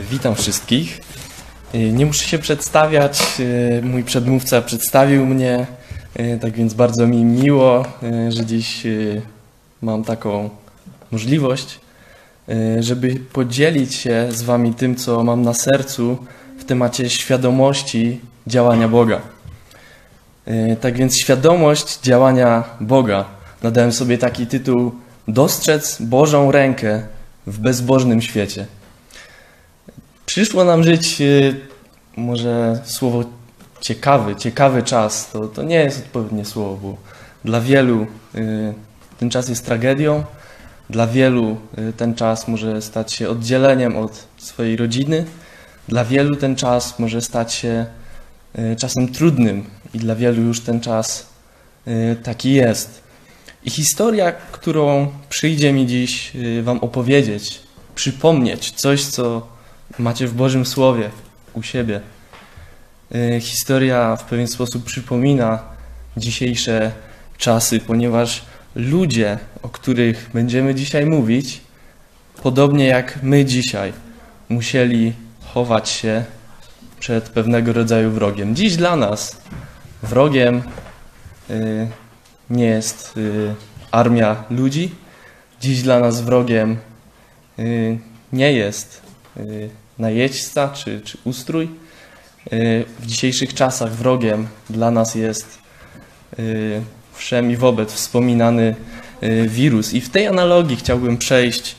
Witam wszystkich. Nie muszę się przedstawiać, mój przedmówca przedstawił mnie, tak więc bardzo mi miło, że dziś mam taką możliwość, żeby podzielić się z Wami tym, co mam na sercu w temacie świadomości działania Boga. Tak więc świadomość działania Boga. Nadałem sobie taki tytuł Dostrzec Bożą rękę w bezbożnym świecie. Przyszło nam żyć y, może słowo ciekawy, ciekawy czas. To, to nie jest odpowiednie słowo, bo dla wielu y, ten czas jest tragedią, dla wielu y, ten czas może stać się oddzieleniem od swojej rodziny, dla wielu ten czas może stać się czasem trudnym i dla wielu już ten czas taki jest. I historia, którą przyjdzie mi dziś Wam opowiedzieć, przypomnieć coś, co macie w Bożym Słowie u siebie. Y, historia w pewien sposób przypomina dzisiejsze czasy, ponieważ ludzie, o których będziemy dzisiaj mówić, podobnie jak my dzisiaj, musieli chować się przed pewnego rodzaju wrogiem. Dziś dla nas wrogiem y, nie jest y, armia ludzi, dziś dla nas wrogiem nie jest najeźdźca czy, czy ustrój. Y, w dzisiejszych czasach wrogiem dla nas jest y, wszem i wobec wspominany y, wirus. I w tej analogii chciałbym przejść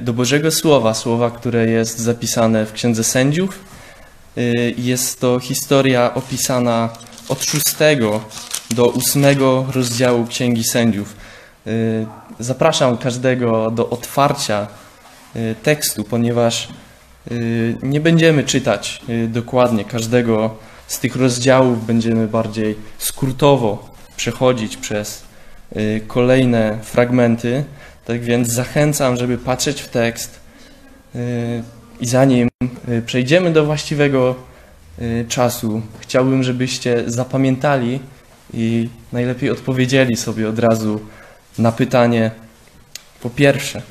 do Bożego Słowa, słowa, które jest zapisane w Księdze Sędziów. Jest to historia opisana od szóstego do ósmego rozdziału Księgi Sędziów. Zapraszam każdego do otwarcia tekstu, ponieważ Y, nie będziemy czytać y, dokładnie każdego z tych rozdziałów, będziemy bardziej skrótowo przechodzić przez y, kolejne fragmenty. Tak więc zachęcam, żeby patrzeć w tekst i zanim przejdziemy do właściwego czasu, chciałbym, żebyście zapamiętali i najlepiej odpowiedzieli sobie od razu na pytanie po pierwsze,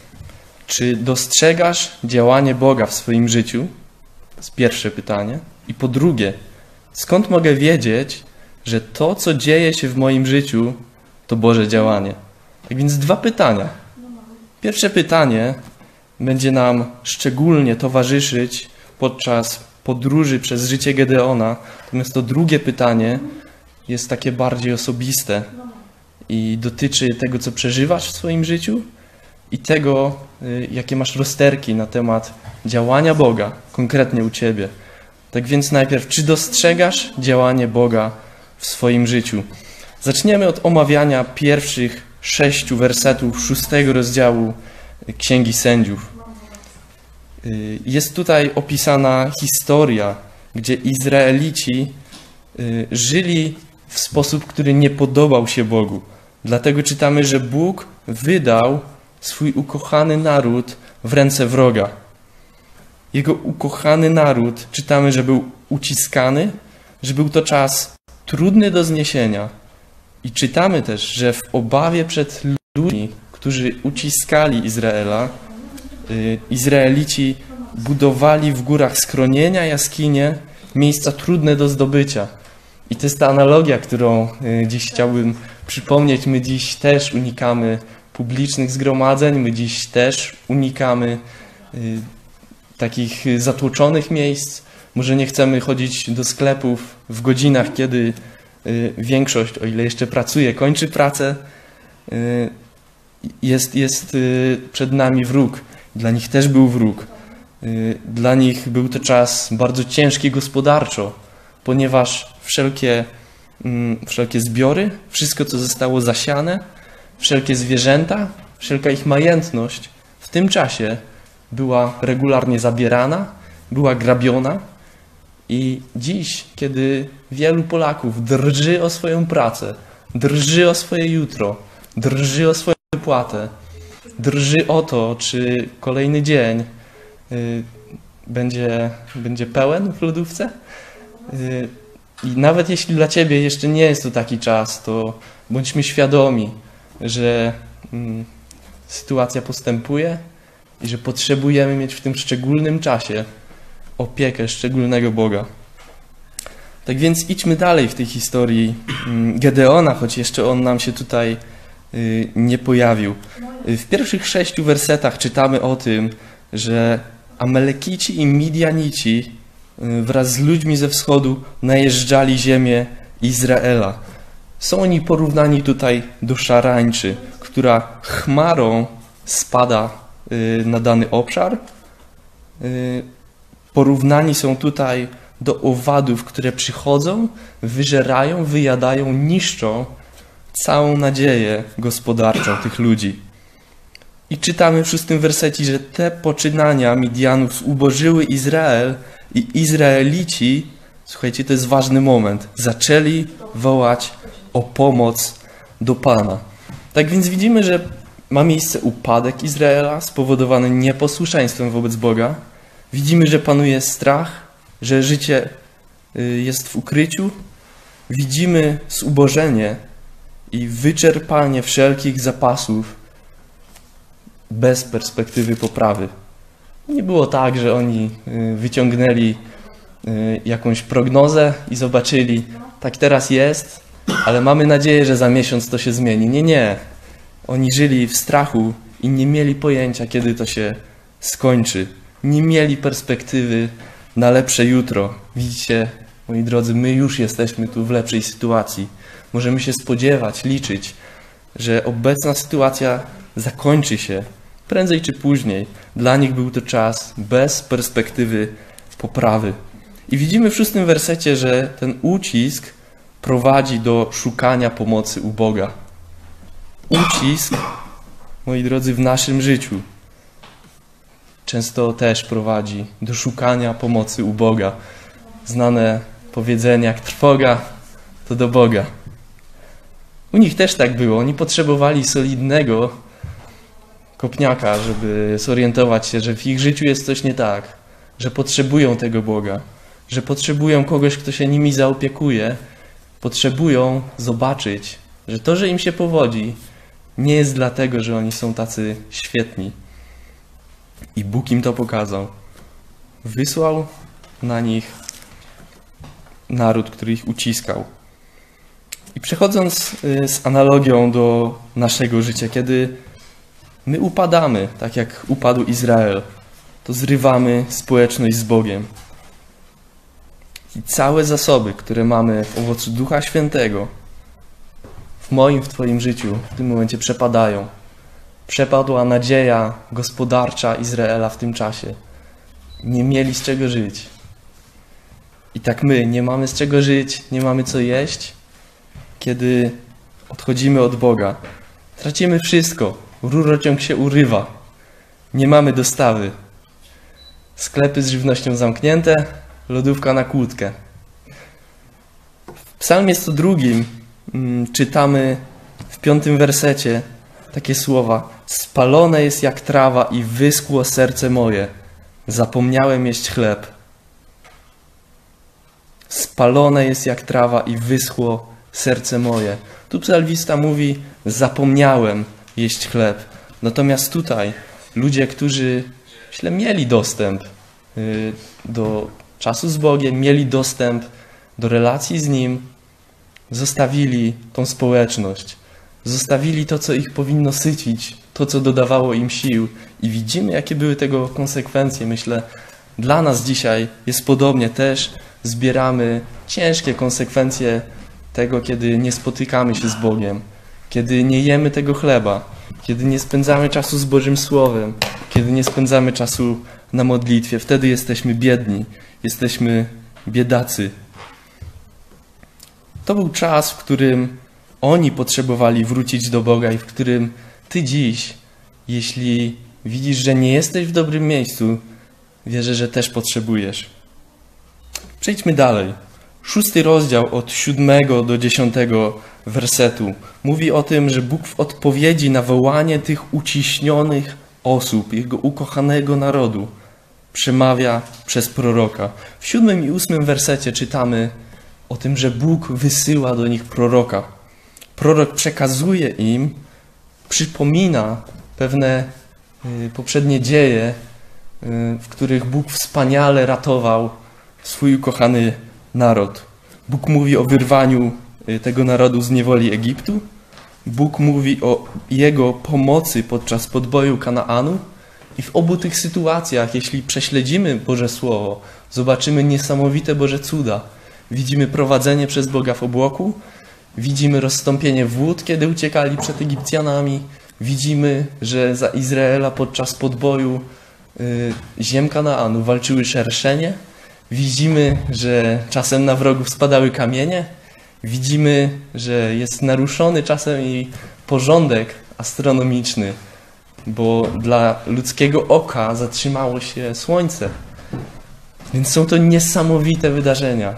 czy dostrzegasz działanie Boga w swoim życiu? To jest pierwsze pytanie. I po drugie, skąd mogę wiedzieć, że to, co dzieje się w moim życiu, to Boże działanie? Tak więc dwa pytania. Pierwsze pytanie będzie nam szczególnie towarzyszyć podczas podróży przez życie Gedeona. Natomiast to drugie pytanie jest takie bardziej osobiste i dotyczy tego, co przeżywasz w swoim życiu i tego, y, jakie masz rozterki na temat działania Boga konkretnie u ciebie. Tak więc najpierw, czy dostrzegasz działanie Boga w swoim życiu? Zaczniemy od omawiania pierwszych sześciu wersetów szóstego rozdziału Księgi Sędziów. Y, jest tutaj opisana historia, gdzie Izraelici y, żyli w sposób, który nie podobał się Bogu. Dlatego czytamy, że Bóg wydał swój ukochany naród w ręce wroga. Jego ukochany naród, czytamy, że był uciskany, że był to czas trudny do zniesienia. I czytamy też, że w obawie przed ludźmi, którzy uciskali Izraela, y, Izraelici budowali w górach schronienia, jaskinie, miejsca trudne do zdobycia. I to jest ta analogia, którą y, dziś chciałbym przypomnieć. My dziś też unikamy publicznych zgromadzeń. My dziś też unikamy y, takich zatłoczonych miejsc. Może nie chcemy chodzić do sklepów w godzinach, kiedy y, większość, o ile jeszcze pracuje, kończy pracę. Y, jest, jest przed nami wróg. Dla nich też był wróg. Dla nich był to czas bardzo ciężki gospodarczo, ponieważ wszelkie, mm, wszelkie zbiory, wszystko co zostało zasiane, Wszelkie zwierzęta, wszelka ich majętność w tym czasie była regularnie zabierana, była grabiona. I dziś, kiedy wielu Polaków drży o swoją pracę, drży o swoje jutro, drży o swoją wypłatę, drży o to, czy kolejny dzień y, będzie, będzie pełen w lodówce. Y, I nawet jeśli dla Ciebie jeszcze nie jest to taki czas, to bądźmy świadomi, że mm, sytuacja postępuje i że potrzebujemy mieć w tym szczególnym czasie opiekę szczególnego Boga. Tak więc idźmy dalej w tej historii mm, Gedeona, choć jeszcze on nam się tutaj y, nie pojawił. W pierwszych sześciu wersetach czytamy o tym, że Amalekici i Midianici y, wraz z ludźmi ze wschodu najeżdżali ziemię Izraela. Są oni porównani tutaj do szarańczy, która chmarą spada na dany obszar. Porównani są tutaj do owadów, które przychodzą, wyżerają, wyjadają, niszczą całą nadzieję gospodarczą tych ludzi. I czytamy w szóstym wersecie, że te poczynania Midianów zubożyły Izrael i Izraelici, słuchajcie, to jest ważny moment, zaczęli wołać o pomoc do Pana. Tak więc widzimy, że ma miejsce upadek Izraela spowodowany nieposłuszeństwem wobec Boga. Widzimy, że panuje strach, że życie y, jest w ukryciu, widzimy zubożenie i wyczerpanie wszelkich zapasów bez perspektywy poprawy. Nie było tak, że oni y, wyciągnęli y, jakąś prognozę i zobaczyli, tak teraz jest, ale mamy nadzieję, że za miesiąc to się zmieni. Nie, nie. Oni żyli w strachu i nie mieli pojęcia, kiedy to się skończy. Nie mieli perspektywy na lepsze jutro. Widzicie, moi drodzy, my już jesteśmy tu w lepszej sytuacji. Możemy się spodziewać, liczyć, że obecna sytuacja zakończy się prędzej czy później. Dla nich był to czas bez perspektywy poprawy. I widzimy w szóstym wersecie, że ten ucisk prowadzi do szukania pomocy u Boga. Ucisk, moi drodzy, w naszym życiu często też prowadzi do szukania pomocy u Boga. Znane powiedzenie, jak trwoga, to do Boga. U nich też tak było. Oni potrzebowali solidnego kopniaka, żeby zorientować się, że w ich życiu jest coś nie tak, że potrzebują tego Boga, że potrzebują kogoś, kto się nimi zaopiekuje, potrzebują zobaczyć, że to, że im się powodzi, nie jest dlatego, że oni są tacy świetni, i Bóg im to pokazał. Wysłał na nich naród, który ich uciskał. I przechodząc y, z analogią do naszego życia, kiedy my upadamy, tak jak upadł Izrael, to zrywamy społeczność z Bogiem. I całe zasoby, które mamy w owocu Ducha Świętego, w moim, w Twoim życiu, w tym momencie przepadają. Przepadła nadzieja gospodarcza Izraela w tym czasie. Nie mieli z czego żyć. I tak my nie mamy z czego żyć, nie mamy co jeść, kiedy odchodzimy od Boga. Tracimy wszystko. Rurociąg się urywa. Nie mamy dostawy. Sklepy z żywnością zamknięte, lodówka na kłódkę. W psalmie 102 mm, czytamy w piątym wersecie takie słowa: Spalone jest jak trawa i wyschło serce moje. Zapomniałem jeść chleb. Spalone jest jak trawa i wyschło serce moje. Tu psalwista mówi: Zapomniałem jeść chleb. Natomiast tutaj ludzie, którzy myślę, mieli dostęp y, do czasu z Bogiem, mieli dostęp do relacji z Nim, zostawili tą społeczność Zostawili to, co ich powinno sycić, to, co dodawało im sił. I widzimy, jakie były tego konsekwencje. Myślę, dla nas dzisiaj jest podobnie. Też zbieramy ciężkie konsekwencje tego, kiedy nie spotykamy się z Bogiem, kiedy nie jemy tego chleba, kiedy nie spędzamy czasu z Bożym Słowem, kiedy nie spędzamy czasu na modlitwie. Wtedy jesteśmy biedni, jesteśmy biedacy. To był czas, w którym oni potrzebowali wrócić do Boga i w którym Ty dziś, jeśli widzisz, że nie jesteś w dobrym miejscu, wierzę, że też potrzebujesz. Przejdźmy dalej. Szósty rozdział od siódmego do dziesiątego wersetu mówi o tym, że Bóg w odpowiedzi na wołanie tych uciśnionych osób, Jego ukochanego narodu, przemawia przez proroka. W siódmym i ósmym wersecie czytamy o tym, że Bóg wysyła do nich proroka prorok przekazuje im, przypomina pewne y, poprzednie dzieje, y, w których Bóg wspaniale ratował swój ukochany naród. Bóg mówi o wyrwaniu y, tego narodu z niewoli Egiptu. Bóg mówi o jego pomocy podczas podboju Kanaanu. I w obu tych sytuacjach, jeśli prześledzimy Boże Słowo, zobaczymy niesamowite Boże cuda. Widzimy prowadzenie przez Boga w obłoku, widzimy rozstąpienie wód, kiedy uciekali przed Egipcjanami, widzimy, że za Izraela podczas podboju y, ziem Kanaanu walczyły szerszenie, widzimy, że czasem na wrogów spadały kamienie, widzimy, że jest naruszony czasem i porządek astronomiczny, bo dla ludzkiego oka zatrzymało się słońce. Więc są to niesamowite wydarzenia.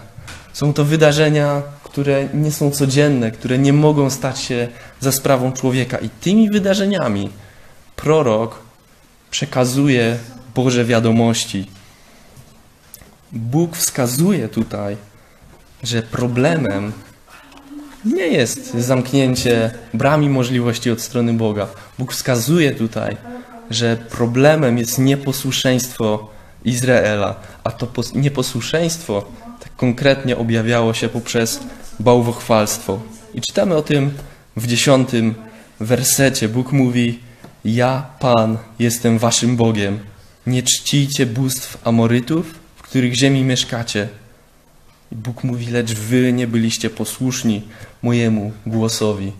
Są to wydarzenia, które nie są codzienne, które nie mogą stać się za sprawą człowieka. I tymi wydarzeniami prorok przekazuje Boże wiadomości. Bóg wskazuje tutaj, że problemem nie jest zamknięcie brami możliwości od strony Boga. Bóg wskazuje tutaj, że problemem jest nieposłuszeństwo Izraela, a to nieposłuszeństwo tak konkretnie objawiało się poprzez bałwochwalstwo. I czytamy o tym w dziesiątym wersecie. Bóg mówi: Ja, Pan, jestem waszym Bogiem. Nie czcijcie bóstw Amorytów, w których ziemi mieszkacie. I Bóg mówi: Lecz wy nie byliście posłuszni mojemu głosowi.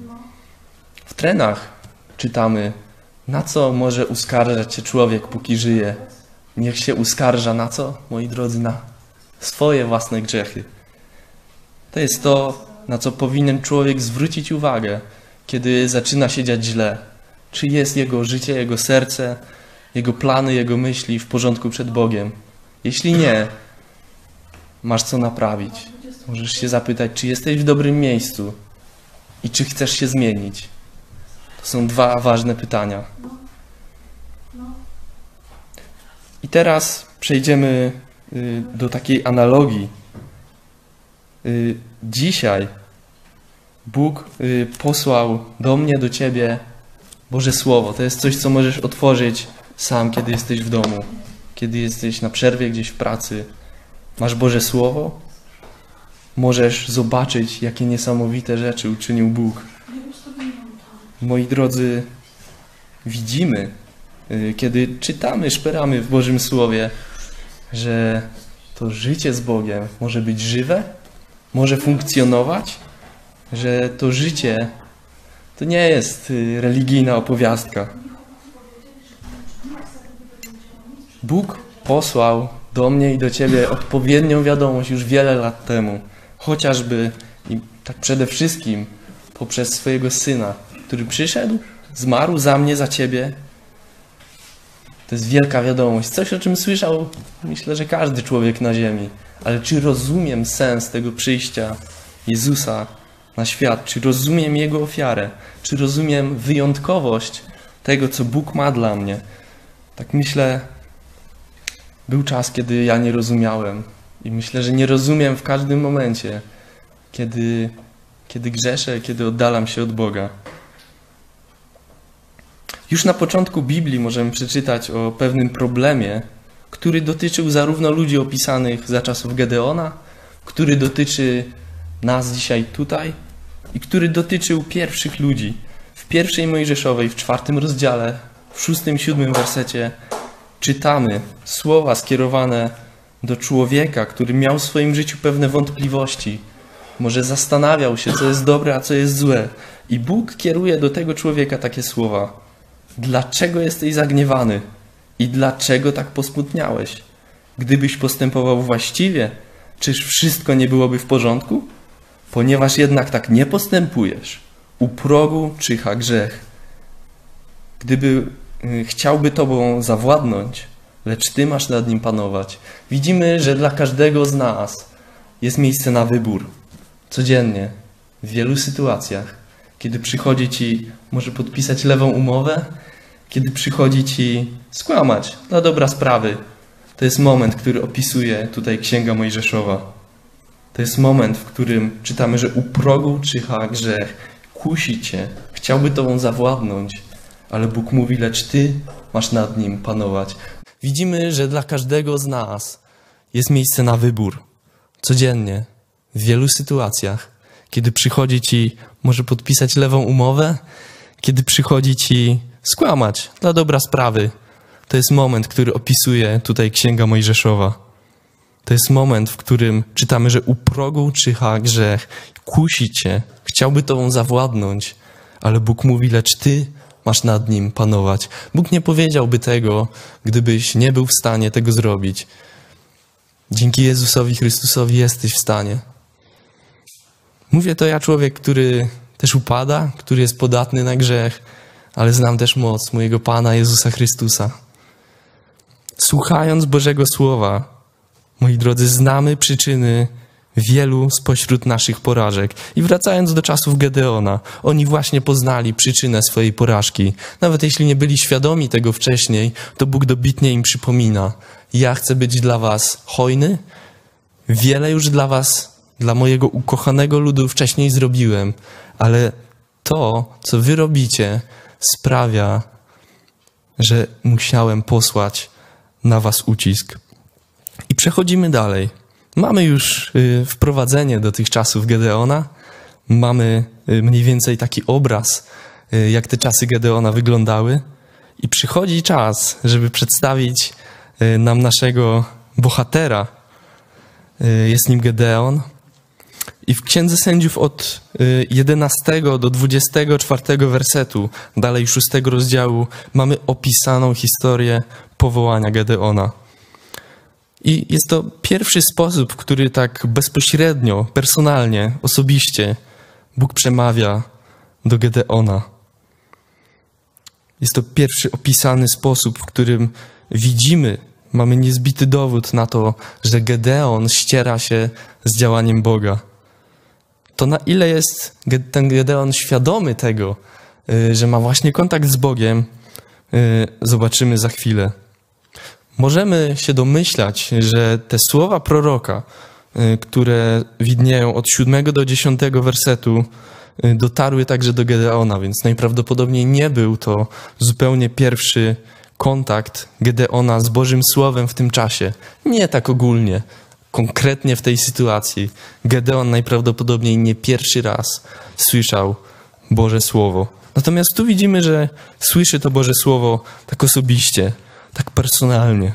W trenach czytamy: Na co może uskarżać się człowiek, póki żyje? Niech się uskarża na co, moi drodzy? Na swoje własne grzechy. To jest to, na co powinien człowiek zwrócić uwagę, kiedy zaczyna się dziać źle. Czy jest jego życie, jego serce, jego plany, jego myśli w porządku przed Bogiem? Jeśli nie, masz co naprawić. Możesz się zapytać, czy jesteś w dobrym miejscu i czy chcesz się zmienić. To są dwa ważne pytania. I teraz przejdziemy y, do takiej analogii. Y, dzisiaj Bóg y, posłał do mnie, do ciebie Boże Słowo. To jest coś, co możesz otworzyć sam, kiedy jesteś w domu, kiedy jesteś na przerwie gdzieś w pracy. Masz Boże Słowo, możesz zobaczyć, jakie niesamowite rzeczy uczynił Bóg. Moi drodzy, widzimy, y, kiedy czytamy, szperamy w Bożym Słowie, że to życie z Bogiem może być żywe, może funkcjonować, że to życie to nie jest y, religijna opowiastka. Bóg posłał do mnie i do ciebie odpowiednią wiadomość już wiele lat temu, chociażby i tak przede wszystkim poprzez swojego syna, który przyszedł, zmarł za mnie, za ciebie. To jest wielka wiadomość, coś o czym słyszał, myślę, że każdy człowiek na ziemi. Ale czy rozumiem sens tego przyjścia Jezusa na świat? Czy rozumiem Jego ofiarę? Czy rozumiem wyjątkowość tego, co Bóg ma dla mnie? Tak myślę, był czas, kiedy ja nie rozumiałem. I myślę, że nie rozumiem w każdym momencie, kiedy, kiedy grzeszę, kiedy oddalam się od Boga. Już na początku Biblii możemy przeczytać o pewnym problemie, który dotyczył zarówno ludzi opisanych za czasów Gedeona, który dotyczy nas dzisiaj tutaj i który dotyczył pierwszych ludzi. W pierwszej Mojżeszowej, w czwartym rozdziale, w szóstym, siódmym wersecie czytamy słowa skierowane do człowieka, który miał w swoim życiu pewne wątpliwości. Może zastanawiał się, co jest dobre, a co jest złe. I Bóg kieruje do tego człowieka takie słowa. Dlaczego jesteś zagniewany? I dlaczego tak posmutniałeś? Gdybyś postępował właściwie, czyż wszystko nie byłoby w porządku? Ponieważ jednak tak nie postępujesz, u progu czyha grzech. Gdyby chciałby tobą zawładnąć, lecz ty masz nad nim panować. Widzimy, że dla każdego z nas jest miejsce na wybór. Codziennie, w wielu sytuacjach, kiedy przychodzi ci może podpisać lewą umowę, kiedy przychodzi ci skłamać dla dobra sprawy. To jest moment, który opisuje tutaj Księga Mojżeszowa. To jest moment, w którym czytamy, że u progu czyha grzech, kusi cię, chciałby tobą zawładnąć, ale Bóg mówi, lecz ty masz nad nim panować. Widzimy, że dla każdego z nas jest miejsce na wybór. Codziennie, w wielu sytuacjach, kiedy przychodzi ci może podpisać lewą umowę, kiedy przychodzi ci skłamać dla dobra sprawy. To jest moment, który opisuje tutaj Księga Mojżeszowa. To jest moment, w którym czytamy, że u progu czyha grzech, kusi cię, chciałby tobą zawładnąć, ale Bóg mówi, lecz ty masz nad nim panować. Bóg nie powiedziałby tego, gdybyś nie był w stanie tego zrobić. Dzięki Jezusowi Chrystusowi jesteś w stanie. Mówię to ja, człowiek, który też upada, który jest podatny na grzech, ale znam też moc mojego Pana Jezusa Chrystusa. Słuchając Bożego Słowa, moi drodzy, znamy przyczyny wielu spośród naszych porażek. I wracając do czasów Gedeona, oni właśnie poznali przyczynę swojej porażki. Nawet jeśli nie byli świadomi tego wcześniej, to Bóg dobitnie im przypomina: Ja chcę być dla Was hojny, wiele już dla Was, dla mojego ukochanego ludu wcześniej zrobiłem, ale to, co Wy robicie, sprawia, że musiałem posłać na Was ucisk. I przechodzimy dalej. Mamy już y, wprowadzenie do tych czasów Gedeona. Mamy y, mniej więcej taki obraz, y, jak te czasy Gedeona wyglądały. I przychodzi czas, żeby przedstawić nam naszego bohatera. Jest nim Gedeon. I w Księdze Sędziów od 11 do 24 wersetu, dalej 6 rozdziału, mamy opisaną historię powołania Gedeona. I jest to pierwszy sposób, w który tak bezpośrednio, personalnie, osobiście Bóg przemawia do Gedeona. Jest to pierwszy opisany sposób, w którym widzimy, mamy niezbity dowód na to, że Gedeon ściera się z działaniem Boga. To na ile jest ten Gedeon świadomy tego, y, że ma właśnie kontakt z Bogiem, y, zobaczymy za chwilę. Możemy się domyślać, że te słowa proroka, y, które widnieją od 7 do 10 wersetu, y, dotarły także do Gedeona, więc najprawdopodobniej nie był to zupełnie pierwszy kontakt Gedeona z Bożym Słowem w tym czasie. Nie tak ogólnie, konkretnie w tej sytuacji. Gedeon najprawdopodobniej nie pierwszy raz słyszał Boże Słowo. Natomiast tu widzimy, że słyszy to Boże Słowo tak osobiście, tak personalnie.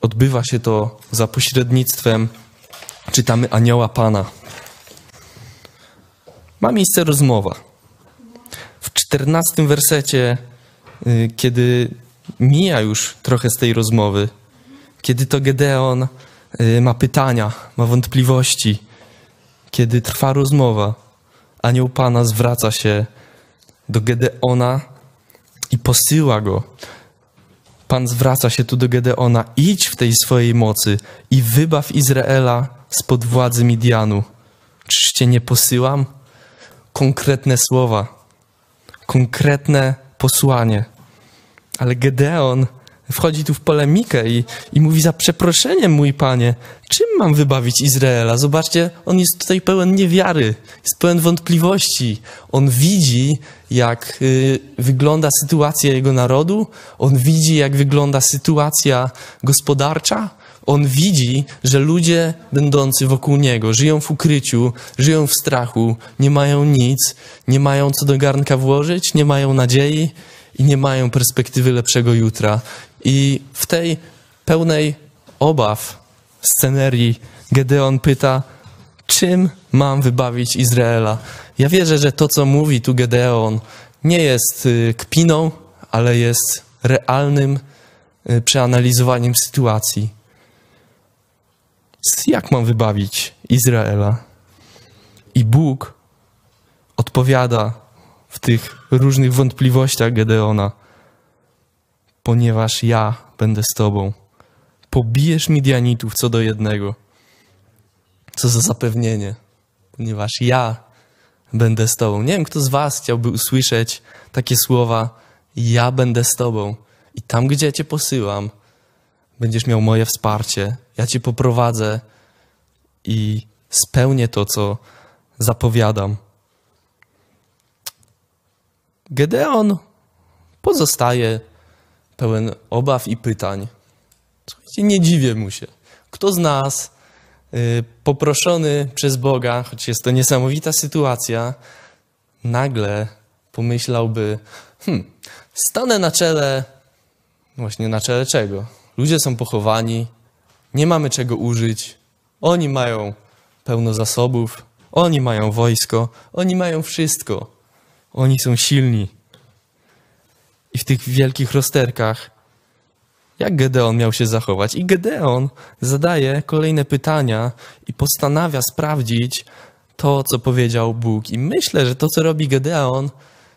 Odbywa się to za pośrednictwem, czytamy anioła Pana. Ma miejsce rozmowa. W czternastym wersecie, y, kiedy mija już trochę z tej rozmowy, kiedy to Gedeon y, ma pytania, ma wątpliwości, kiedy trwa rozmowa, anioł Pana zwraca się do Gedeona i posyła go Pan zwraca się tu do Gedeona: idź w tej swojej mocy i wybaw Izraela spod władzy Midianu. Czyż cię nie posyłam? Konkretne słowa, konkretne posłanie. Ale Gedeon wchodzi tu w polemikę i, i mówi za przeproszeniem, mój panie, czym mam wybawić Izraela? Zobaczcie, on jest tutaj pełen niewiary, jest pełen wątpliwości. On widzi, jak y, wygląda sytuacja jego narodu, on widzi, jak wygląda sytuacja gospodarcza, on widzi, że ludzie będący wokół niego żyją w ukryciu, żyją w strachu, nie mają nic, nie mają co do garnka włożyć, nie mają nadziei i nie mają perspektywy lepszego jutra. I w tej pełnej obaw scenerii Gedeon pyta, czym mam wybawić Izraela? Ja wierzę, że to, co mówi tu Gedeon, nie jest y, kpiną, ale jest realnym y, przeanalizowaniem sytuacji. Jak mam wybawić Izraela? I Bóg odpowiada w tych różnych wątpliwościach Gedeona – ponieważ ja będę z tobą. Pobijesz Midianitów co do jednego. Co za zapewnienie, ponieważ ja będę z tobą. Nie wiem, kto z was chciałby usłyszeć takie słowa: Ja będę z tobą i tam, gdzie cię posyłam, będziesz miał moje wsparcie. Ja cię poprowadzę i spełnię to, co zapowiadam. Gedeon pozostaje pełen obaw i pytań. Słuchajcie, nie dziwię mu się. Kto z nas, poproszony przez Boga, choć jest to niesamowita sytuacja, nagle pomyślałby, hmm, stanę na czele, właśnie na czele czego? Ludzie są pochowani, nie mamy czego użyć, oni mają pełno zasobów, oni mają wojsko, oni mają wszystko, oni są silni. I w tych wielkich rozterkach, jak Gedeon miał się zachować? I Gedeon zadaje kolejne pytania i postanawia sprawdzić to, co powiedział Bóg. I myślę, że to, co robi Gedeon,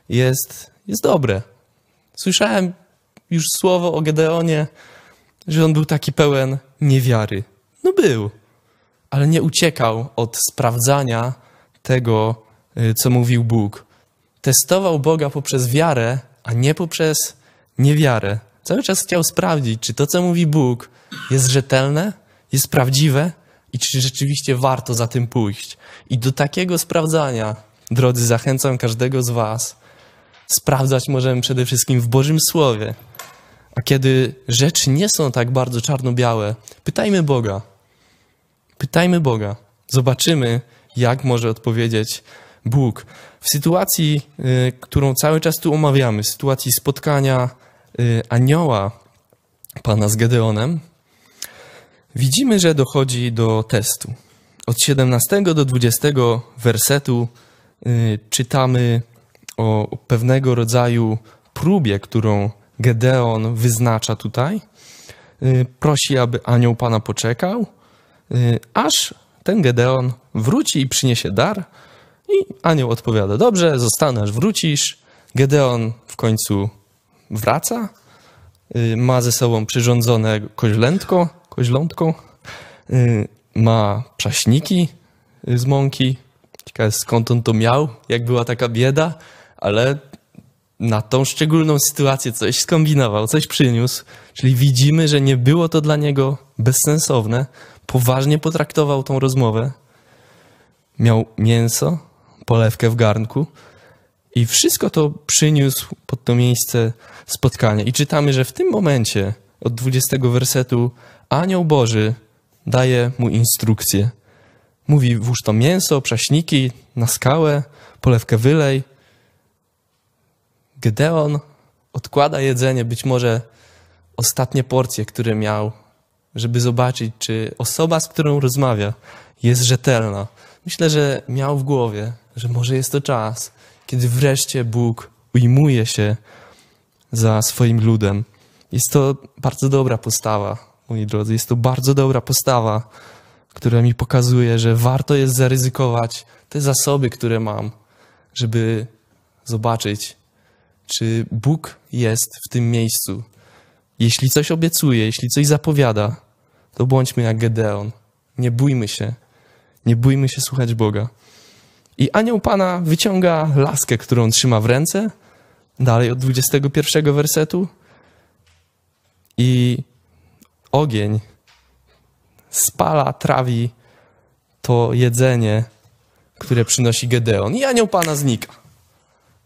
jest, jest dobre. Słyszałem już słowo o Gedeonie, że on był taki pełen niewiary. No był, ale nie uciekał od sprawdzania tego, y, co mówił Bóg. Testował Boga poprzez wiarę, a nie poprzez niewiarę. Cały czas chciał sprawdzić, czy to, co mówi Bóg, jest rzetelne, jest prawdziwe i czy rzeczywiście warto za tym pójść. I do takiego sprawdzania, drodzy, zachęcam każdego z Was. Sprawdzać możemy przede wszystkim w Bożym Słowie. A kiedy rzeczy nie są tak bardzo czarno-białe, pytajmy Boga. Pytajmy Boga. Zobaczymy, jak może odpowiedzieć Bóg. W sytuacji, y, którą cały czas tu omawiamy, sytuacji spotkania anioła Pana z Gedeonem, widzimy, że dochodzi do testu. Od 17 do 20 wersetu y, czytamy o pewnego rodzaju próbie, którą Gedeon wyznacza tutaj. Prosi, aby anioł Pana poczekał, aż ten Gedeon wróci i przyniesie dar. I anioł odpowiada: Dobrze, zostanę, aż wrócisz. Gedeon w końcu wraca. Ma ze sobą przyrządzone koźlętko, koźlątko. Ma prześniki z mąki. Ciekawe skąd on to miał, jak była taka bieda, ale na tą szczególną sytuację coś skombinował, coś przyniósł. Czyli widzimy, że nie było to dla niego bezsensowne. Poważnie potraktował tą rozmowę. Miał mięso, polewkę w garnku i wszystko to przyniósł pod to miejsce spotkania. I czytamy, że w tym momencie, od 20 wersetu, anioł Boży daje mu instrukcję. Mówi, włóż to mięso, prześniki na skałę, polewkę wylej. Gedeon odkłada jedzenie, być może ostatnie porcje, które miał, żeby zobaczyć, czy osoba, z którą rozmawia, jest rzetelna. Myślę, że miał w głowie, że może jest to czas, kiedy wreszcie Bóg ujmuje się za swoim ludem. Jest to bardzo dobra postawa, moi drodzy. Jest to bardzo dobra postawa, która mi pokazuje, że warto jest zaryzykować te zasoby, które mam, żeby zobaczyć, czy Bóg jest w tym miejscu. Jeśli coś obiecuje, jeśli coś zapowiada, to bądźmy jak Gedeon. Nie bójmy się. Nie bójmy się słuchać Boga. I anioł Pana wyciąga laskę, którą trzyma w ręce, dalej od 21 wersetu. I ogień spala, trawi to jedzenie, które przynosi Gedeon. I anioł Pana znika.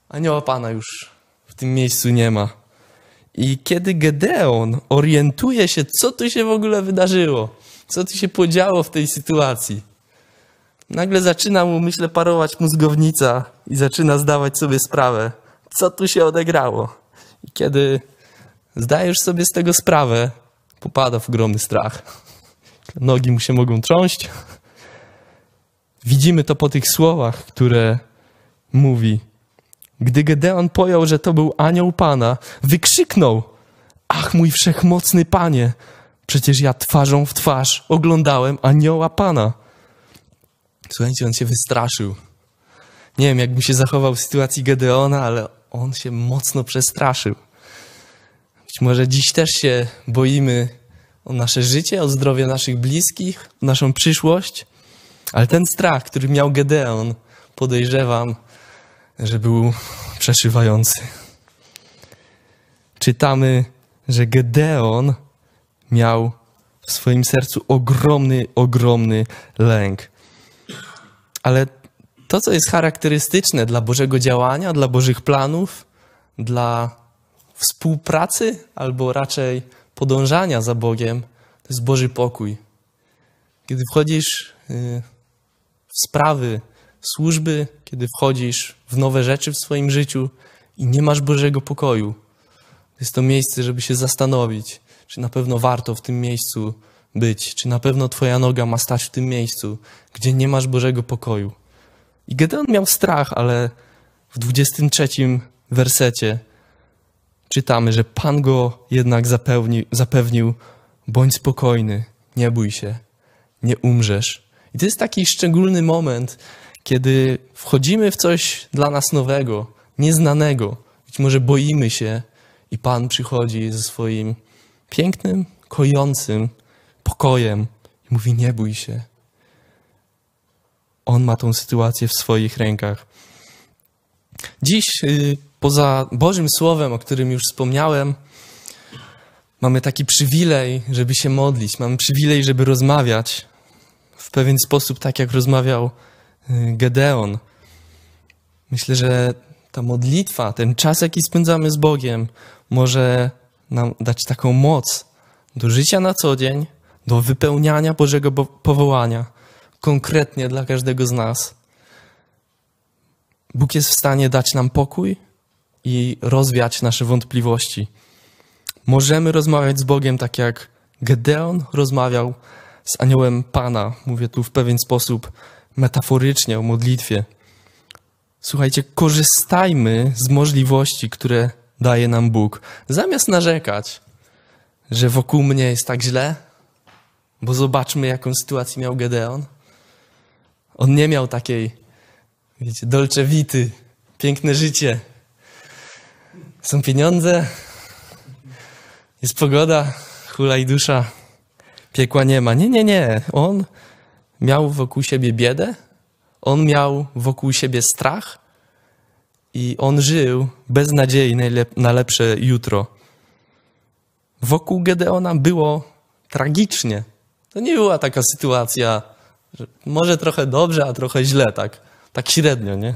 Anioła Pana już w tym miejscu nie ma. I kiedy Gedeon orientuje się, co tu się w ogóle wydarzyło, co tu się podziało w tej sytuacji, nagle zaczyna mu, myślę, parować mózgownica i zaczyna zdawać sobie sprawę, co tu się odegrało. I kiedy zdajesz sobie z tego sprawę, popada w ogromny strach. Nogi mu się mogą trząść. Widzimy to po tych słowach, które mówi. Gdy Gedeon pojął, że to był anioł Pana, wykrzyknął: Ach, mój wszechmocny Panie, przecież ja twarzą w twarz oglądałem anioła Pana. Słuchajcie, on się wystraszył. Nie wiem, jakby się zachował w sytuacji Gedeona, ale on się mocno przestraszył. Być może dziś też się boimy o nasze życie, o zdrowie naszych bliskich, o naszą przyszłość, ale ten strach, który miał Gedeon, podejrzewam, że był przeszywający. Czytamy, że Gedeon miał w swoim sercu ogromny, ogromny lęk. Ale to, co jest charakterystyczne dla Bożego działania, dla Bożych planów, dla współpracy, albo raczej podążania za Bogiem, to jest Boży pokój. Kiedy wchodzisz y, w sprawy służby, kiedy wchodzisz w nowe rzeczy w swoim życiu i nie masz Bożego pokoju, jest to miejsce, żeby się zastanowić, czy na pewno warto w tym miejscu być, czy na pewno Twoja noga ma stać w tym miejscu, gdzie nie masz Bożego pokoju. I Gedeon miał strach, ale w 23 wersecie czytamy, że Pan go jednak zapewni, zapewnił: bądź spokojny, nie bój się, nie umrzesz. I to jest taki szczególny moment, kiedy wchodzimy w coś dla nas nowego, nieznanego. Być może boimy się, i Pan przychodzi ze swoim pięknym, kojącym pokojem i mówi: Nie bój się. On ma tą sytuację w swoich rękach. Dziś, y, poza Bożym Słowem, o którym już wspomniałem, mamy taki przywilej, żeby się modlić, mamy przywilej, żeby rozmawiać w pewien sposób, tak jak rozmawiał y, Gedeon. Myślę, że ta modlitwa, ten czas, jaki spędzamy z Bogiem, może nam dać taką moc do życia na co dzień, do wypełniania Bożego powołania, konkretnie dla każdego z nas. Bóg jest w stanie dać nam pokój i rozwiać nasze wątpliwości. Możemy rozmawiać z Bogiem tak jak Gedeon rozmawiał z aniołem Pana. Mówię tu w pewien sposób metaforycznie o modlitwie. Słuchajcie, korzystajmy z możliwości, które daje nam Bóg. Zamiast narzekać, że wokół mnie jest tak źle, bo zobaczmy, jaką sytuację miał Gedeon. On nie miał takiej, wiecie, dolczewity, piękne życie. Są pieniądze, jest pogoda, hula i dusza, piekła nie ma. Nie, nie, nie. On miał wokół siebie biedę, on miał wokół siebie strach i on żył bez nadziei na lepsze jutro. Wokół Gedeona było tragicznie. To nie była taka sytuacja, że może trochę dobrze, a trochę źle, tak, tak średnio, nie?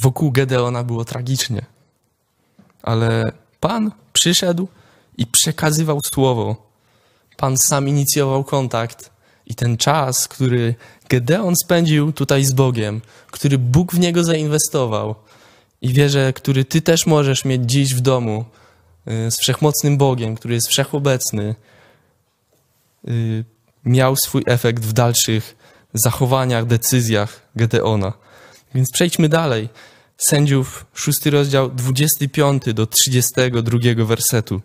Wokół Gedeona było tragicznie. Ale Pan przyszedł i przekazywał słowo. Pan sam inicjował kontakt i ten czas, który Gedeon spędził tutaj z Bogiem, który Bóg w niego zainwestował i wierzę, który Ty też możesz mieć dziś w domu y, z wszechmocnym Bogiem, który jest wszechobecny, miał swój efekt w dalszych zachowaniach, decyzjach Gedeona. Więc przejdźmy dalej. Sędziów, szósty rozdział, 25 do 32 wersetu.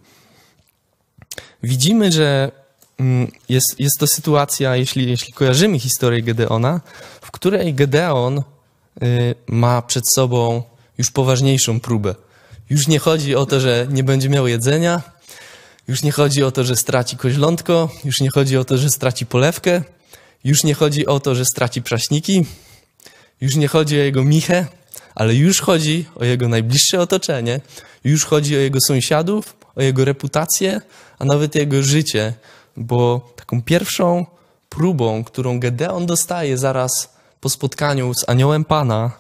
Widzimy, że Mm, jest, jest to sytuacja, jeśli, jeśli kojarzymy historię Gedeona, w której Gedeon y, ma przed sobą już poważniejszą próbę. Już nie chodzi o to, że nie będzie miał jedzenia, już nie chodzi o to, że straci koźlątko, już nie chodzi o to, że straci polewkę, już nie chodzi o to, że straci praśniki, już nie chodzi o jego michę, ale już chodzi o jego najbliższe otoczenie, już chodzi o jego sąsiadów, o jego reputację, a nawet jego życie, bo taką pierwszą próbą, którą Gedeon dostaje zaraz po spotkaniu z aniołem Pana,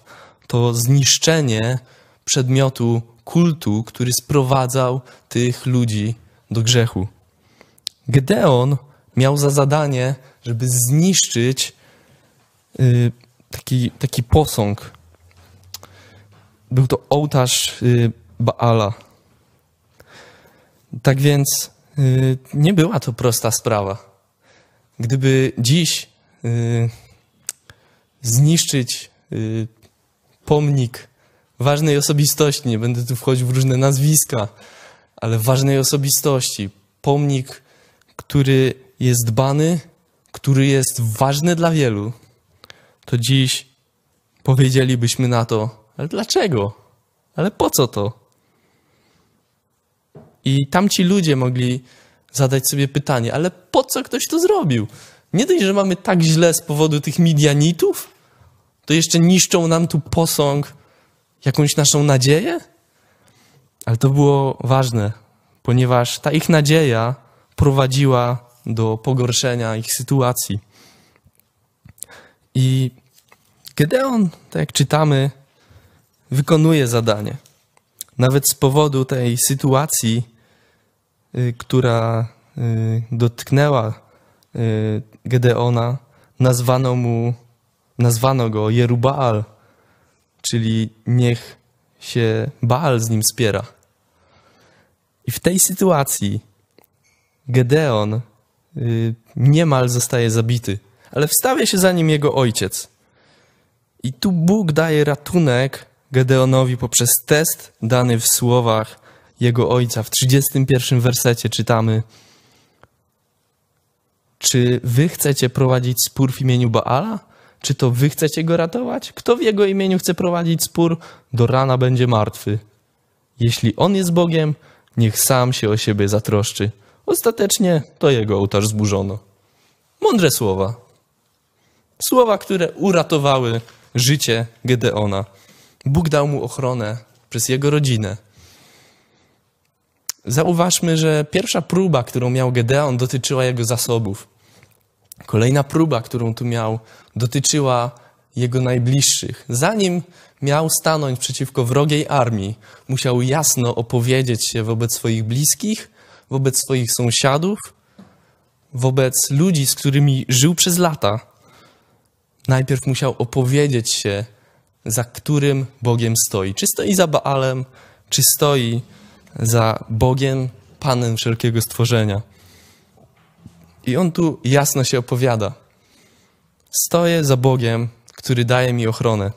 to zniszczenie przedmiotu kultu, który sprowadzał tych ludzi do grzechu. Gedeon miał za zadanie, żeby zniszczyć y, taki, taki posąg. Był to ołtarz y, Baala. Tak więc Y, nie była to prosta sprawa. Gdyby dziś zniszczyć pomnik ważnej osobistości, nie będę tu wchodził w różne nazwiska, ale ważnej osobistości, pomnik, który jest dbany, który jest ważny dla wielu, to dziś powiedzielibyśmy na to, ale dlaczego? Ale po co to? I tamci ludzie mogli zadać sobie pytanie, ale po co ktoś to zrobił? Nie dość, że mamy tak źle z powodu tych Midianitów, to jeszcze niszczą nam tu posąg, jakąś naszą nadzieję? Ale to było ważne, ponieważ ta ich nadzieja prowadziła do pogorszenia ich sytuacji. I Gedeon, tak jak czytamy, wykonuje zadanie. Nawet z powodu tej sytuacji, y, która y, dotknęła y, Gedeona, nazwano mu, nazwano go Jerubaal, czyli niech się Baal z nim spiera. I w tej sytuacji Gedeon y, niemal zostaje zabity, ale wstawia się za nim jego ojciec. I tu Bóg daje ratunek Gedeonowi poprzez test dany w słowach jego ojca. W 31 wersecie czytamy: Czy wy chcecie prowadzić spór w imieniu Baala? Czy to wy chcecie go ratować? Kto w jego imieniu chce prowadzić spór, do rana będzie martwy. Jeśli on jest Bogiem, niech sam się o siebie zatroszczy. Ostatecznie to jego ołtarz zburzono. Mądre słowa. Słowa, które uratowały życie Gedeona. Bóg dał mu ochronę przez jego rodzinę. Zauważmy, że pierwsza próba, którą miał Gedeon, dotyczyła jego zasobów. Kolejna próba, którą tu miał, dotyczyła jego najbliższych. Zanim miał stanąć przeciwko wrogiej armii, musiał jasno opowiedzieć się wobec swoich bliskich, wobec swoich sąsiadów, wobec ludzi, z którymi żył przez lata. Najpierw musiał opowiedzieć się, za którym Bogiem stoi. Czy stoi za Baalem, czy stoi za Bogiem, Panem wszelkiego stworzenia. I on tu jasno się opowiada. Stoję za Bogiem, który daje mi ochronę.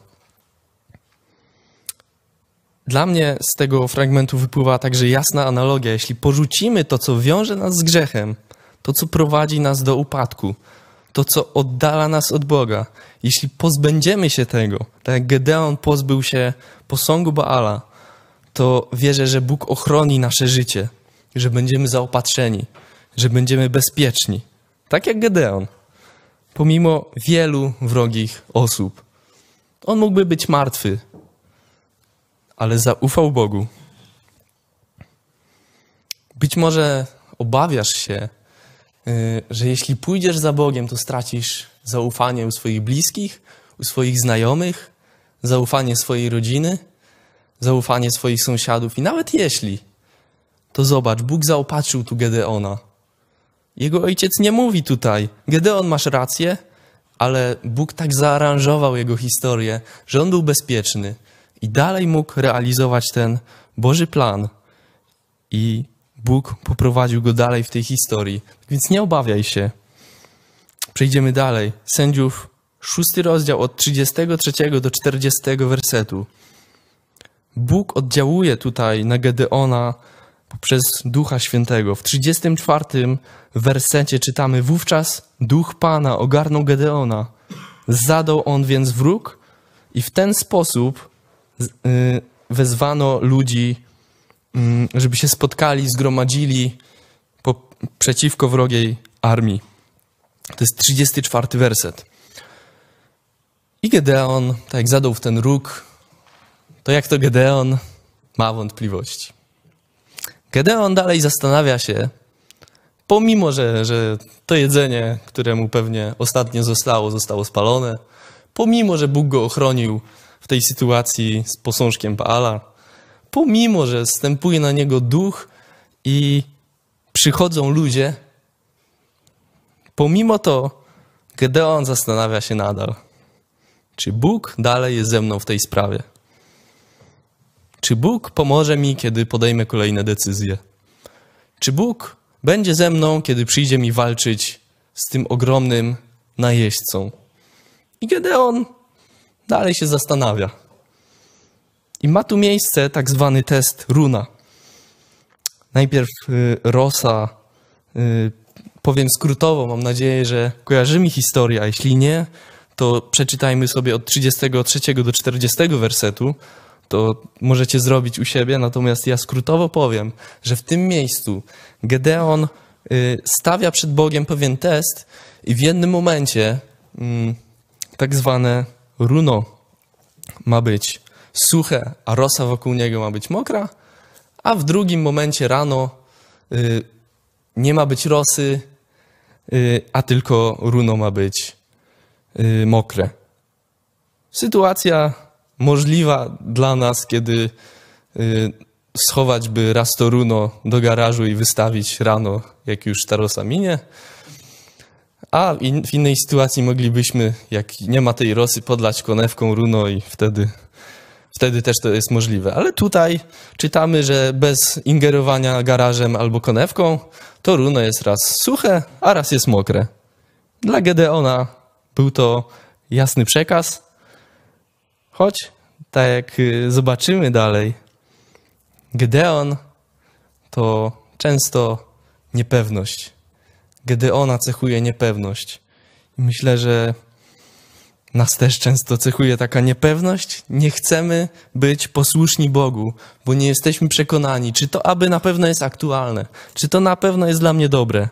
Dla mnie z tego fragmentu wypływa także jasna analogia. Jeśli porzucimy to, co wiąże nas z grzechem, to, co prowadzi nas do upadku, to, co oddala nas od Boga, jeśli pozbędziemy się tego, tak jak Gedeon pozbył się posągu Baala, to wierzę, że Bóg ochroni nasze życie, że będziemy zaopatrzeni, że będziemy bezpieczni. Tak jak Gedeon, pomimo wielu wrogich osób. On mógłby być martwy, ale zaufał Bogu. Być może obawiasz się, y, że jeśli pójdziesz za Bogiem, to stracisz zaufanie u swoich bliskich, u swoich znajomych, zaufanie swojej rodziny, zaufanie swoich sąsiadów. I nawet jeśli, to zobacz, Bóg zaopatrzył tu Gedeona. Jego ojciec nie mówi tutaj, Gedeon masz rację, ale Bóg tak zaaranżował jego historię, że on był bezpieczny i dalej mógł realizować ten Boży plan. I Bóg poprowadził go dalej w tej historii. Więc nie obawiaj się. Przejdziemy dalej. Sędziów, szósty rozdział od 33 do 40 wersetu. Bóg oddziałuje tutaj na Gedeona poprzez Ducha Świętego. W 34 wersecie czytamy: Wówczas Duch Pana ogarnął Gedeona. Zadał on więc wróg, i w ten sposób y, wezwano ludzi, mm, żeby się spotkali, zgromadzili po, przeciwko wrogiej armii. To jest 34 werset. I Gedeon, tak jak zadał w ten róg, to jak to Gedeon ma wątpliwości. Gedeon dalej zastanawia się, pomimo, że, że to jedzenie, które mu pewnie ostatnio zostało, zostało spalone, pomimo, że Bóg go ochronił w tej sytuacji z posążkiem Baala, pomimo, że stępuje na niego duch i przychodzą ludzie, pomimo to Gedeon zastanawia się nadal, czy Bóg dalej jest ze mną w tej sprawie. Czy Bóg pomoże mi, kiedy podejmę kolejne decyzje? Czy Bóg będzie ze mną, kiedy przyjdzie mi walczyć z tym ogromnym najeźdźcą? I Gedeon dalej się zastanawia. I ma tu miejsce tak zwany test runa. Najpierw y, Rosa, y, powiem skrótowo, mam nadzieję, że kojarzymy historię, a jeśli nie, to przeczytajmy sobie od 33 do 40 wersetu to możecie zrobić u siebie. Natomiast ja skrótowo powiem, że w tym miejscu Gedeon y, stawia przed Bogiem pewien test i w jednym momencie mm, tak zwane runo ma być suche, a rosa wokół niego ma być mokra, a w drugim momencie rano y, nie ma być rosy, y, a tylko runo ma być mokre. Sytuacja możliwa dla nas, kiedy y, schować by raz to runo do garażu i wystawić rano, jak już starosa minie. A w innej sytuacji moglibyśmy, jak nie ma tej rosy, podlać konewką runo i wtedy, wtedy też to jest możliwe. Ale tutaj czytamy, że bez ingerowania garażem albo konewką, to runo jest raz suche, a raz jest mokre. Dla Gedeona był to jasny przekaz, choć tak jak y, zobaczymy dalej, Gedeon to często niepewność. Gedeona cechuje niepewność. Myślę, że nas też często cechuje taka niepewność. Nie chcemy być posłuszni Bogu, bo nie jesteśmy przekonani, czy to aby na pewno jest aktualne, czy to na pewno jest dla mnie dobre.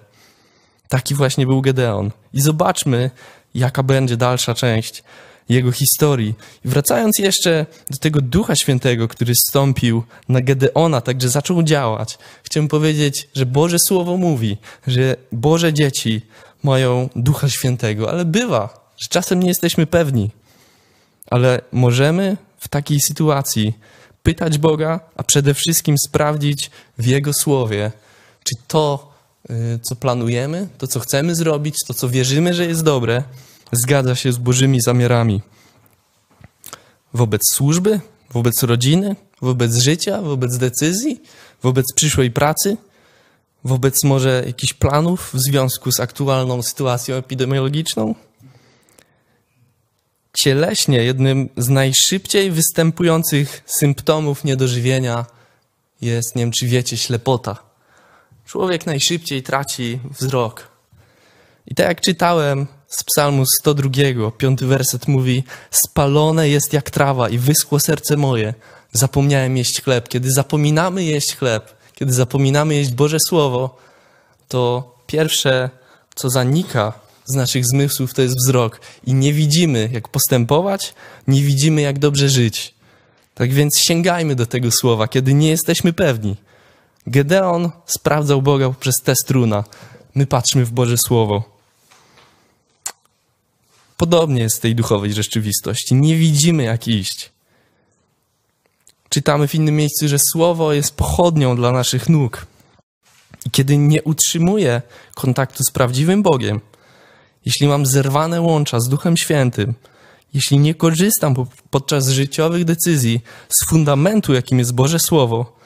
Taki właśnie był Gedeon. I zobaczmy, jaka będzie dalsza część jego historii. I wracając jeszcze do tego Ducha Świętego, który stąpił na Gedeona, także zaczął działać, chciałem powiedzieć, że Boże Słowo mówi, że Boże dzieci mają Ducha Świętego, ale bywa, że czasem nie jesteśmy pewni. Ale możemy w takiej sytuacji pytać Boga, a przede wszystkim sprawdzić w Jego Słowie, czy to, y, co planujemy, to, co chcemy zrobić, to, co wierzymy, że jest dobre, zgadza się z Bożymi zamiarami. Wobec służby, wobec rodziny, wobec życia, wobec decyzji, wobec przyszłej pracy, wobec może jakichś planów w związku z aktualną sytuacją epidemiologiczną. Cieleśnie jednym z najszybciej występujących symptomów niedożywienia jest, nie wiem czy wiecie, ślepota. Człowiek najszybciej traci wzrok. I tak jak czytałem z Psalmu 102, piąty werset mówi: Spalone jest jak trawa i wyschło serce moje. Zapomniałem jeść chleb. Kiedy zapominamy jeść chleb, kiedy zapominamy jeść Boże Słowo, to pierwsze, co zanika z naszych zmysłów, to jest wzrok. I nie widzimy, jak postępować, nie widzimy, jak dobrze żyć. Tak więc sięgajmy do tego słowa, kiedy nie jesteśmy pewni. Gedeon sprawdzał Boga przez test runa. My patrzmy w Boże Słowo. Podobnie jest w tej duchowej rzeczywistości. Nie widzimy, jak iść. Czytamy w innym miejscu, że słowo jest pochodnią dla naszych nóg. I kiedy nie utrzymuję kontaktu z prawdziwym Bogiem, jeśli mam zerwane łącza z Duchem Świętym, jeśli nie korzystam podczas życiowych decyzji z fundamentu, jakim jest Boże Słowo,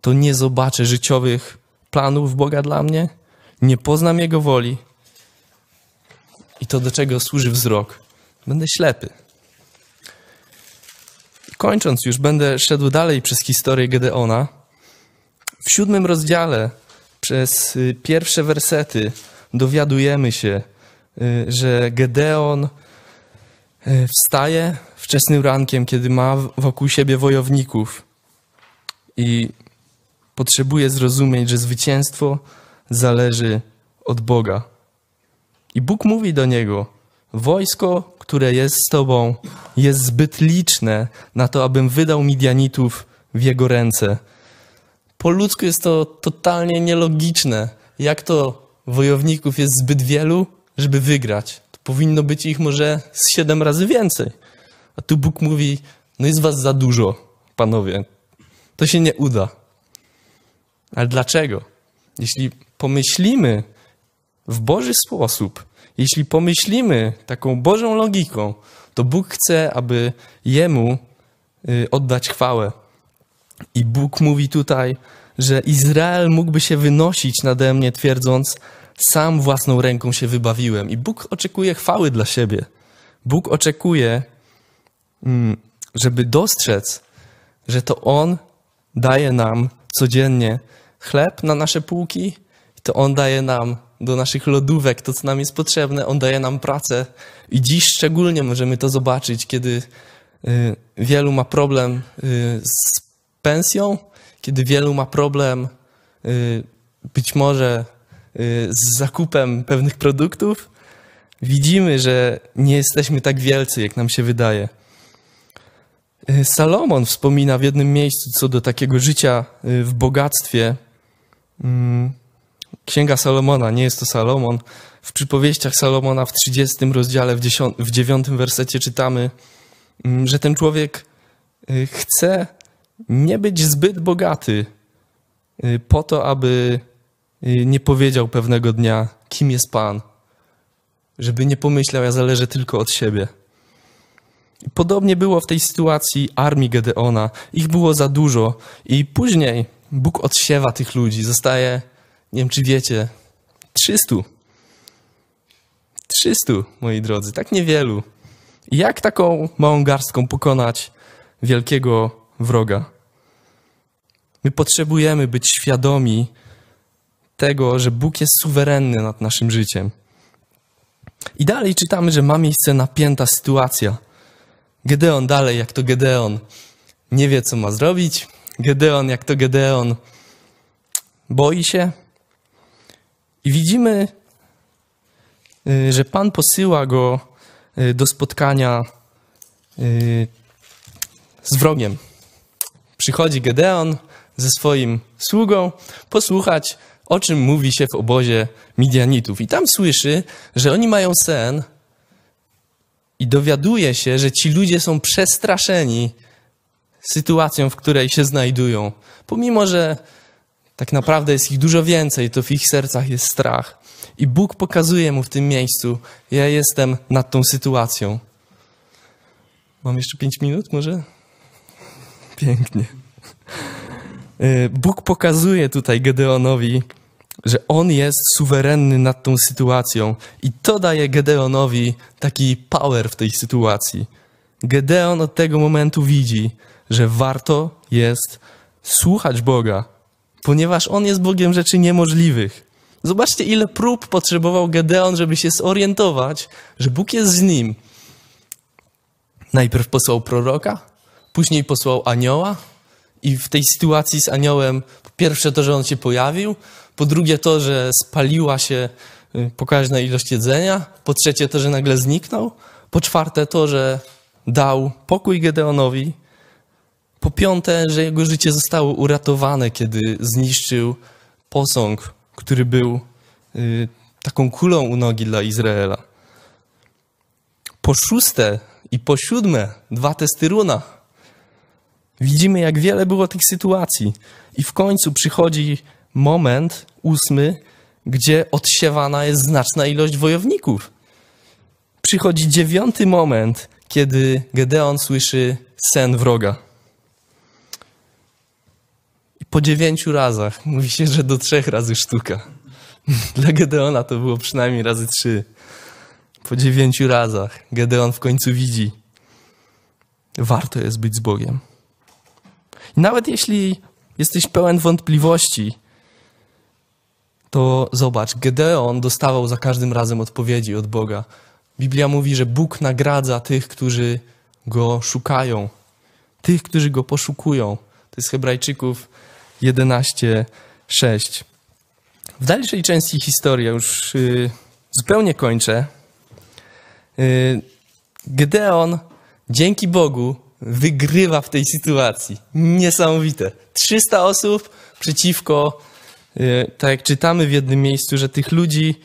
to nie zobaczę życiowych planów Boga dla mnie, nie poznam Jego woli i to, do czego służy wzrok. Będę ślepy. Kończąc już, będę szedł dalej przez historię Gedeona. W siódmym rozdziale, przez y, pierwsze wersety, dowiadujemy się, y, że Gedeon y, wstaje wczesnym rankiem, kiedy ma wokół siebie wojowników i potrzebuje zrozumieć, że zwycięstwo zależy od Boga. I Bóg mówi do niego: Wojsko, które jest z tobą, jest zbyt liczne na to, abym wydał Midianitów w jego ręce. Po ludzku jest to totalnie nielogiczne. Jak to wojowników jest zbyt wielu, żeby wygrać? To powinno być ich może z siedem razy więcej. A tu Bóg mówi: No jest was za dużo, panowie. To się nie uda. Ale dlaczego? Jeśli pomyślimy, w Boży sposób, jeśli pomyślimy taką Bożą logiką, to Bóg chce, aby Jemu y, oddać chwałę. I Bóg mówi tutaj, że Izrael mógłby się wynosić nade mnie, twierdząc, sam własną ręką się wybawiłem. I Bóg oczekuje chwały dla siebie. Bóg oczekuje, mm, żeby dostrzec, że to On daje nam codziennie chleb na nasze półki, to On daje nam do naszych lodówek to, co nam jest potrzebne. On daje nam pracę. I dziś szczególnie możemy to zobaczyć, kiedy y, wielu ma problem y, z pensją, kiedy wielu ma problem y, być może z zakupem pewnych produktów. Widzimy, że nie jesteśmy tak wielcy, jak nam się wydaje. Salomon wspomina w jednym miejscu co do takiego życia w bogactwie. Księga Salomona, nie jest to Salomon. W przypowieściach Salomona w 30 rozdziale, w, 10, w 9 wersecie czytamy, mm, że ten człowiek y, chce nie być zbyt bogaty y, po to, aby y, nie powiedział pewnego dnia, kim jest Pan. Żeby nie pomyślał, ja zależę tylko od siebie. Podobnie było w tej sytuacji armii Gedeona. Ich było za dużo i później Bóg odsiewa tych ludzi. Zostaje, nie wiem czy wiecie, 300. 300, moi drodzy, tak niewielu. Jak taką małą garstką pokonać wielkiego wroga? My potrzebujemy być świadomi tego, że Bóg jest suwerenny nad naszym życiem. I dalej czytamy, że ma miejsce napięta sytuacja. Gedeon dalej, jak to Gedeon, nie wie, co ma zrobić. Gedeon, jak to Gedeon, boi się. I widzimy, y, że Pan posyła go y, do spotkania y, z wrogiem. Przychodzi Gedeon ze swoim sługą posłuchać, o czym mówi się w obozie Midianitów. I tam słyszy, że oni mają sen i dowiaduje się, że ci ludzie są przestraszeni sytuacją, w której się znajdują. Pomimo, że tak naprawdę jest ich dużo więcej, to w ich sercach jest strach. I Bóg pokazuje mu w tym miejscu: Ja jestem nad tą sytuacją. Mam jeszcze pięć minut, może? Pięknie. Y, Bóg pokazuje tutaj Gedeonowi, że on jest suwerenny nad tą sytuacją i to daje Gedeonowi taki power w tej sytuacji. Gedeon od tego momentu widzi, że warto jest słuchać Boga, ponieważ on jest Bogiem rzeczy niemożliwych. Zobaczcie, ile prób potrzebował Gedeon, żeby się zorientować, że Bóg jest z nim. Najpierw posłał proroka, później posłał anioła, i w tej sytuacji z aniołem, po pierwsze to, że on się pojawił, po drugie to, że spaliła się y, pokaźna ilość jedzenia, po trzecie to, że nagle zniknął, po czwarte to, że dał pokój Gedeonowi, po piąte, że jego życie zostało uratowane, kiedy zniszczył posąg, który był y, taką kulą u nogi dla Izraela. Po szóste i po siódme, dwa testy runa. Widzimy, jak wiele było tych sytuacji. I w końcu przychodzi moment, ósmy, gdzie odsiewana jest znaczna ilość wojowników. Przychodzi dziewiąty moment, kiedy Gedeon słyszy sen wroga. Po dziewięciu razach, mówi się, że do trzech razy sztuka. Dla Gedeona to było przynajmniej razy trzy. Po dziewięciu razach Gedeon w końcu widzi, warto jest być z Bogiem. I nawet jeśli jesteś pełen wątpliwości, to zobacz, Gedeon dostawał za każdym razem odpowiedzi od Boga. Biblia mówi, że Bóg nagradza tych, którzy go szukają, tych, którzy go poszukują. To jest Hebrajczyków 11:6. W dalszej części historii, już y, zupełnie kończę. Y, Gedeon, dzięki Bogu, wygrywa w tej sytuacji. Niesamowite. 300 osób przeciwko, y, tak jak czytamy w jednym miejscu, że tych ludzi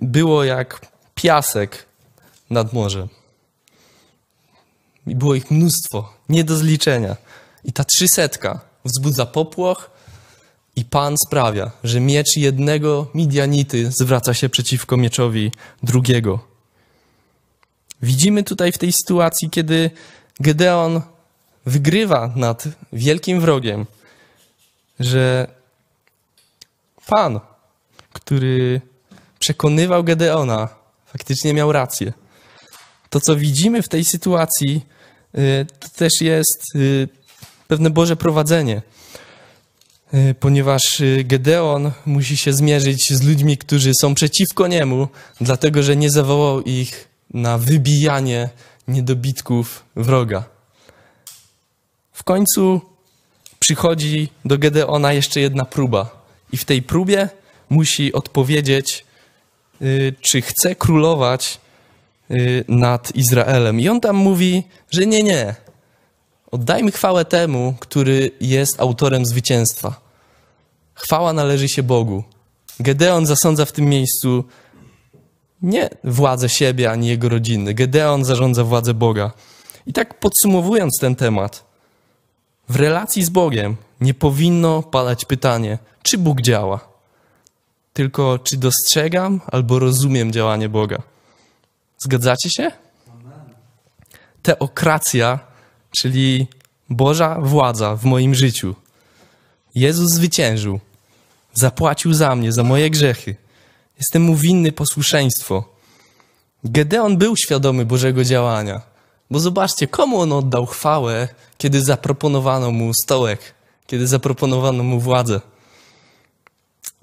było jak piasek nad morzem. I było ich mnóstwo, nie do zliczenia. I ta trzysetka wzbudza popłoch i Pan sprawia, że miecz jednego Midianity zwraca się przeciwko mieczowi drugiego. Widzimy tutaj w tej sytuacji, kiedy Gedeon wygrywa nad wielkim wrogiem, że Pan, który przekonywał Gedeona, faktycznie miał rację. To, co widzimy w tej sytuacji, y, to też jest y, pewne Boże prowadzenie, y, ponieważ Gedeon musi się zmierzyć z ludźmi, którzy są przeciwko niemu, dlatego że nie zawołał ich na wybijanie niedobitków wroga. W końcu przychodzi do Gedeona jeszcze jedna próba, i w tej próbie musi odpowiedzieć, y, czy chce królować nad Izraelem. I on tam mówi, że nie, nie. Oddajmy chwałę temu, który jest autorem zwycięstwa. Chwała należy się Bogu. Gedeon zasądza w tym miejscu nie władzę siebie ani jego rodziny. Gedeon zarządza władzę Boga. I tak podsumowując ten temat, W relacji z Bogiem nie powinno padać pytanie, czy Bóg działa, tylko czy dostrzegam albo rozumiem działanie Boga. Zgadzacie się? Teokracja, czyli Boża władza w moim życiu. Jezus zwyciężył. Zapłacił za mnie, za moje grzechy. Jestem mu winny posłuszeństwo. Gedeon był świadomy Bożego działania. Bo zobaczcie, komu on oddał chwałę, kiedy zaproponowano mu stołek, kiedy zaproponowano mu władzę.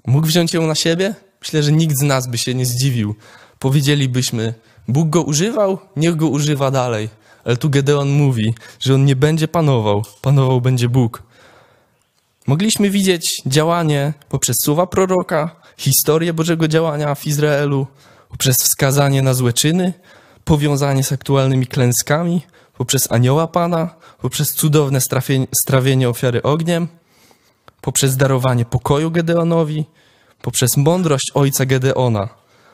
Mógł wziąć ją na siebie? Myślę, że nikt z nas by się nie zdziwił. Powiedzielibyśmy, Bóg go używał, niech go używa dalej. Ale tu Gedeon mówi, że on nie będzie panował, panował będzie Bóg. Mogliśmy widzieć działanie poprzez słowa proroka, historię Bożego działania w Izraelu, poprzez wskazanie na złe czyny, powiązanie z aktualnymi klęskami, poprzez anioła Pana, poprzez cudowne strawienie, ofiary ogniem, poprzez darowanie pokoju Gedeonowi, poprzez mądrość ojca Gedeona,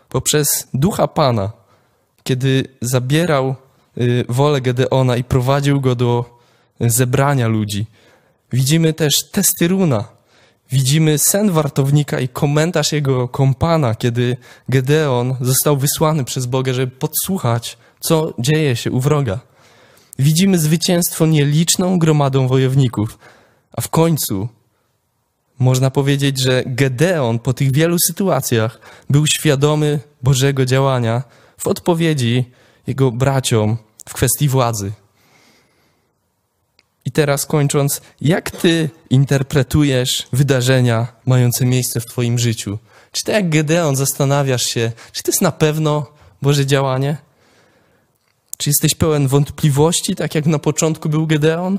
poprzez ducha Pana, kiedy zabierał wolę Gedeona i prowadził go do zebrania ludzi. Widzimy też testy runa. Widzimy sen wartownika i komentarz jego kompana, kiedy Gedeon został wysłany przez Boga, żeby podsłuchać, co dzieje się u wroga. Widzimy zwycięstwo nieliczną gromadą wojowników, a w końcu można powiedzieć, że Gedeon po tych wielu sytuacjach był świadomy Bożego działania w odpowiedzi jego braciom w kwestii władzy. I teraz kończąc, jak ty interpretujesz wydarzenia mające miejsce w twoim życiu? Czy tak jak Gedeon zastanawiasz się, czy to jest na pewno Boże działanie? Czy jesteś pełen wątpliwości, tak jak na początku był Gedeon?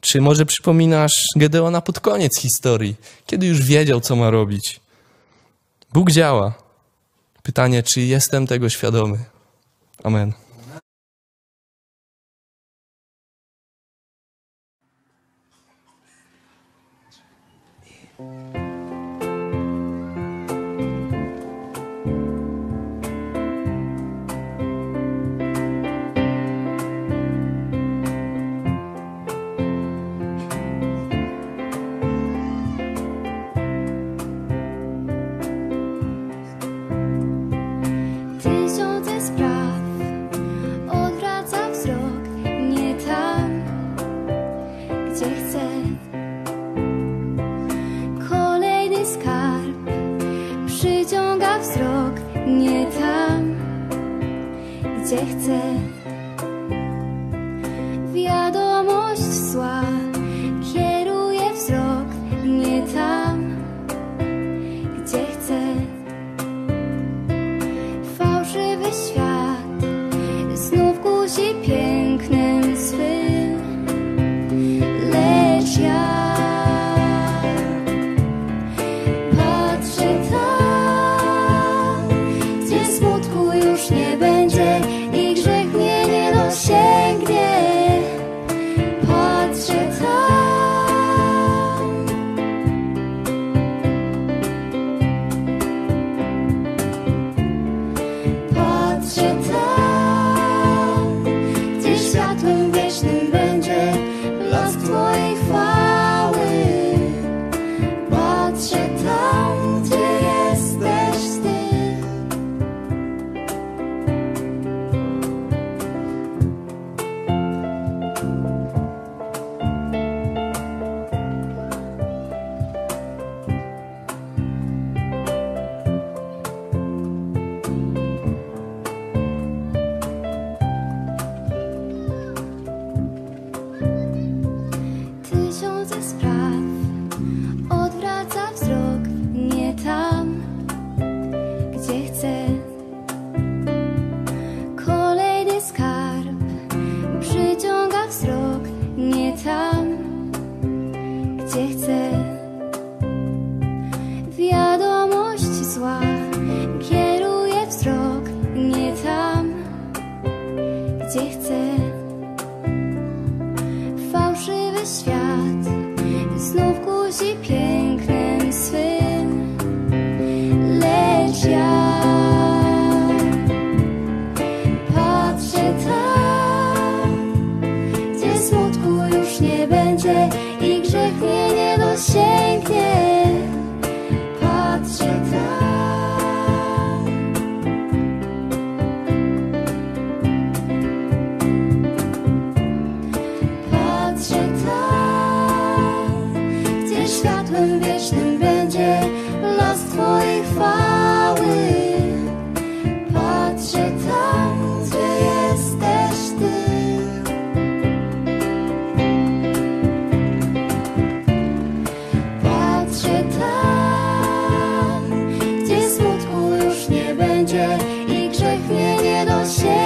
Czy może przypominasz Gedeona pod koniec historii, kiedy już wiedział, co ma robić? Bóg działa. Pytanie, czy jestem tego świadomy? Amen. share.